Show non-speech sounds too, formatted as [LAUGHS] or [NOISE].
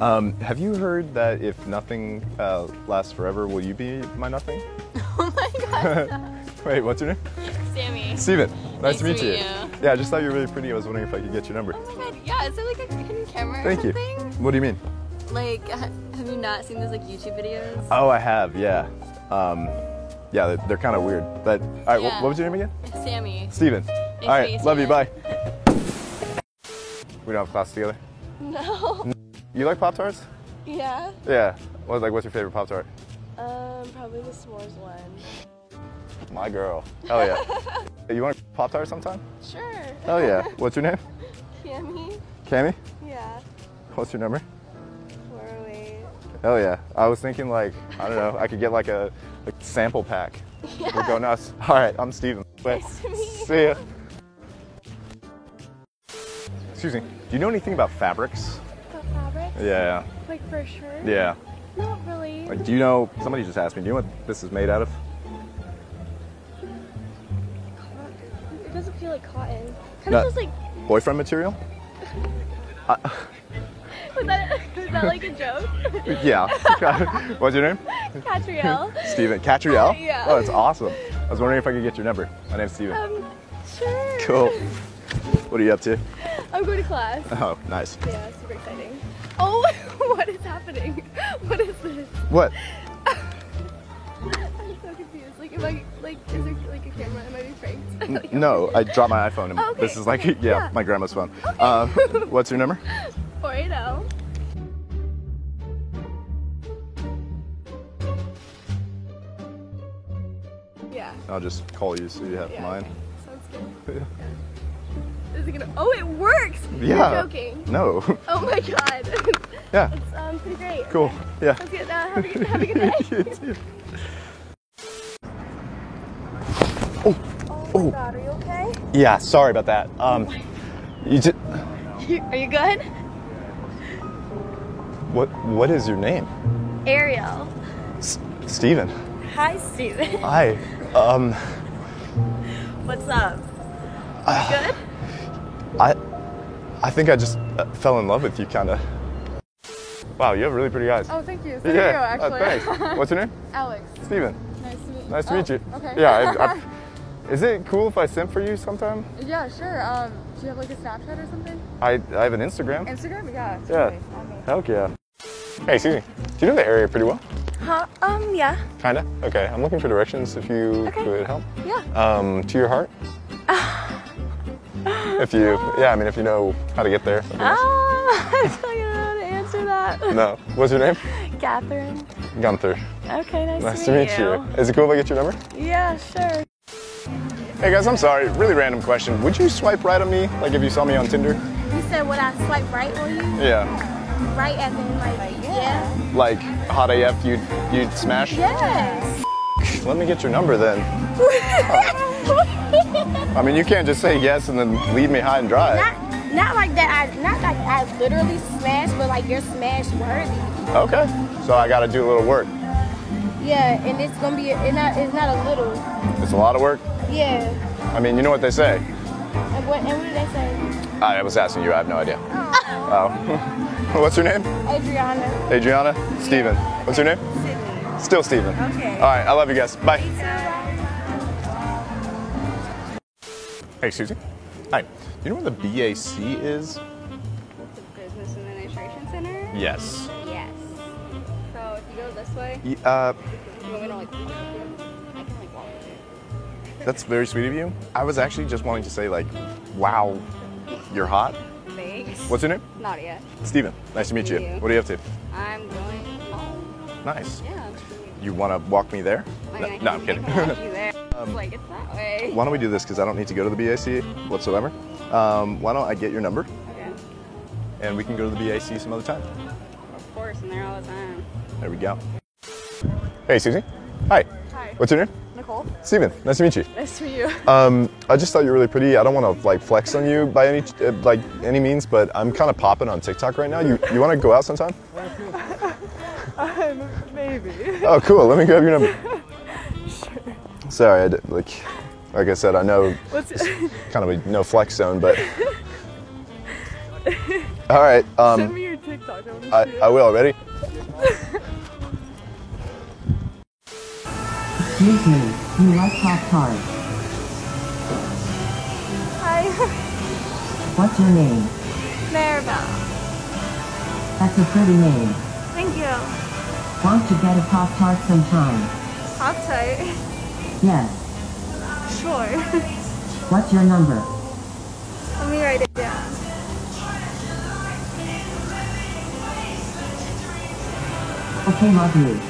Um, have you heard that if nothing uh, lasts forever, will you be my nothing? [LAUGHS] Oh my god. [LAUGHS] Wait, what's your name? Sammy. Steven. Nice, to meet you. you. Yeah, I just thought you were really pretty. I was wondering if I could get your number. Oh my god, yeah, is it like a hidden camera or Thank you. something? What do you mean? Like, have you not seen those like YouTube videos? Oh, I have. Yeah. Um, yeah, they're, they're kind of weird. But all right, Yeah. what was your name again? Sammy. Steven. all right, meet love you. you. Bye. We don't have class together. [LAUGHS] No. You like Pop Tarts? Yeah. Yeah. What, like, what's your favorite Pop Tart? Um, probably the s'mores one. My girl. Hell yeah. [LAUGHS] You want a Pop Tart sometime? Sure. Hell yeah. What's your name? Cammy. Cammy? Yeah. What's your number? Where are we? Hell yeah. I was thinking like, I don't know, I could get like a, a sample pack. Yeah. We're going nuts. All right, I'm Steven. Wait. Nice to meet you. See ya. Excuse me. Do you know anything about fabrics? Yeah. Like for sure? Yeah. Not really. Like, do you know? Somebody just asked me. Do you know what this is made out of? Cotton. It doesn't feel like cotton. Kind of feels like. Boyfriend material? [LAUGHS] Was that, was that like a joke? [LAUGHS] Yeah. [LAUGHS] What's your name? Catrielle. Steven. Catrielle? Yeah. Oh, that's awesome. I was wondering if I could get your number. My name's Steven. Um, sure. Cool. What are you up to? I'm going to class. Oh, nice. Yeah, super exciting. Oh, [LAUGHS] what is happening? [LAUGHS] What is this? What? [LAUGHS] I'm so confused. Like, am I like, is there like a camera? Am I being pranked? Like, No, I dropped my iPhone. And Oh, okay. This is like, yeah, Yeah. my grandma's phone. Uh, what's your number? 480. Yeah. I'll just call you so you have Yeah. mine. Sounds good. Is? Oh, it works. Yeah. You're joking. No. [LAUGHS] Oh my god. [LAUGHS] yeah. it's um pretty great. Cool. Okay. Yeah. Sounds good. Uh, have, a good, have a good [LAUGHS] day. You too. Oh my god, are you okay? yeah. Sorry about that. Um, you just. Are you good? What? What is your name? Ariel. S- Steven. Hi, Steven. Hi. Um, What's up? good? I. I think I just uh, fell in love with you, kind of. Wow, you have really pretty eyes. Oh, thank you. So yeah. you, uh, actually. thanks. [LAUGHS] What's your name? Alex. Steven. Nice to meet you. Nice to meet Oh, you. Okay. Yeah. I, I, [LAUGHS] is it cool if I simp for you sometime? yeah, sure. Um, do you have like a Snapchat or something? I, I have an Instagram. Instagram? Yeah. Yeah. totally. On me. Heck yeah. Hey, excuse me. Do you know the area pretty well? Huh? Um, yeah. Kinda. Okay. I'm looking for directions. If you Okay. could help. Yeah. Um, to your heart. [LAUGHS] [LAUGHS] if you, yeah, I mean, if you know how to get there. that'd be nice. Ah, [LAUGHS] I don't know how to answer that. No. What's your name? Catherine. Gunther. Okay, nice, Nice to meet, you. Is it cool if I get your number? Yeah, sure. Hey guys, I'm sorry. Really random question. Would you swipe right on me, like if you saw me on Tinder? You said would I swipe right on you? Yeah. Right as in like yeah. Like hot AF, you'd you'd smash. Yes. Let me get your number then. [LAUGHS] [LAUGHS] I mean, you can't just say yes and then leave me high and dry. Not not like that. I not like I literally smashed, but like you're smash worthy. Okay. So I got to do a little work. Yeah, and it's gonna be it's not it's not a little. It's a lot of work. Yeah. I mean, you know what they say. And what and what did they say? I was asking you. I have no idea. Oh. [LAUGHS] What's your name? Adriana. Adriana? Steven. What's your name? Sydney. Still Steven. Okay. All right. I love you guys. Bye. Hey, Susie. Hi. Do you know where the BAC is? The Business Administration Center? Yes. Yes. So if you go this way, Uh, you want me to like walk with you? I can like walk with you. that's very sweet of you. I was actually just wanting to say, like, wow, you're hot. Thanks. What's your name? Nadia. Steven. Nice to meet you. You. What are you up to? I'm going home. Nice. Yeah. You want to walk me there? I No, mean, I no, I'm kidding. [LAUGHS] I can walk you there. it's like it's that way. Why don't we do this? Because I don't need to go to the BAC whatsoever. Um, why don't I get your number Okay. and we can go to the BAC some other time? Of course, and there all the time. There we go. Hey, Susie. Hi. Hi. What's your name? Nicole. Steven. Nice to meet you. Nice to meet you. Um, I just thought you were really pretty. I don't want to like flex on you by any uh, like any means, but I'm kind of popping on TikTok right now. You you want to go out sometime? [LAUGHS] Um, maybe. Oh, cool. Let me grab your number. [LAUGHS] Sorry, I did, like like I said, I know What's it's kind of a no flex zone, but [LAUGHS] all right. Send Um, me your TikTok. talk to him. I, I will. Ready? Excuse me, you like Pop Tarts? Hi, What's your name? Maribel. That's a pretty name. Thank you. Want to get a Pop Tart sometime? Pop Tart. [LAUGHS] Yes. Sure. [LAUGHS] What's your number? Let me write it down. Okay, Marguerite.